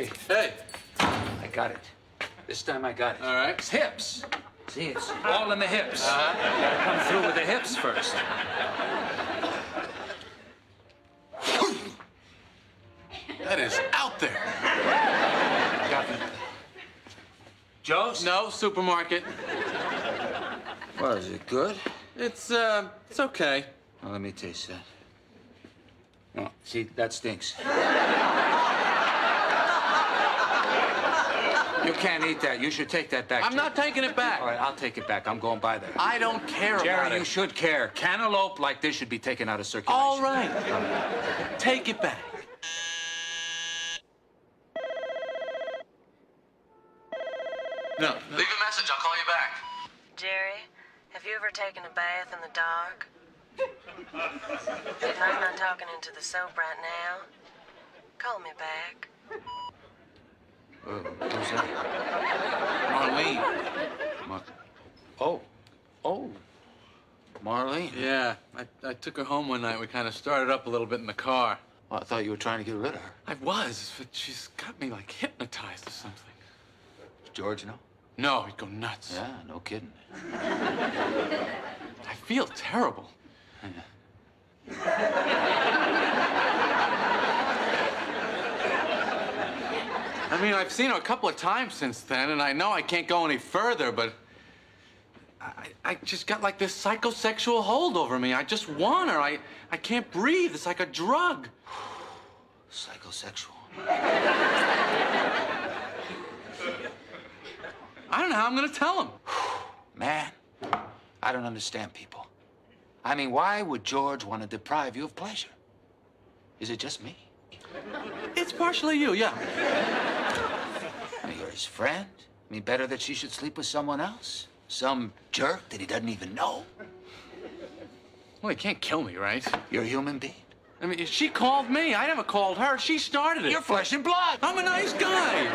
Hey, Hey. I got it. This time I got it. All right. It's hips. See, it's all in the hips. Gotta come through with the hips first. That is out there. Got it. Joe's? No, supermarket. Well, is it good? It's, uh, it's okay. Well, let me taste that. Oh, see, that stinks. You can't eat that. You should take that back. I'm Jerry. not taking it back. All right, I'll take it back. I'm going by there. I don't care about Jerry, you should care. Cantaloupe like this should be taken out of circulation. All right. Take it back. No, no. Leave a message, I'll call you back. Jerry, have you ever taken a bath in the dark? I'm not talking into the soap right now, call me back. Uh, who's that? Marlene. Mar- oh. Oh. Marlene. Yeah, I, I took her home one night. We kind of started up a little bit in the car. Well, I thought you were trying to get rid of her. I was, but she's got me like hypnotized or something. Does George know? No, he'd go nuts. Yeah, no kidding. I feel terrible. I mean, I've seen her a couple of times since then, and I know I can't go any further, but I, I just got like this psychosexual hold over me. I just want her. I, I can't breathe. It's like a drug. Psychosexual. I don't know how I'm gonna tell him. Man, I don't understand people. I mean, why would George want to deprive you of pleasure? Is it just me? It's partially you, yeah. I mean, you're his friend. I mean, better that she should sleep with someone else? Some jerk that he doesn't even know? Well, he can't kill me, right? You're a human being. I mean, she called me. I never called her. She started it. You're flesh and blood. I'm a nice guy.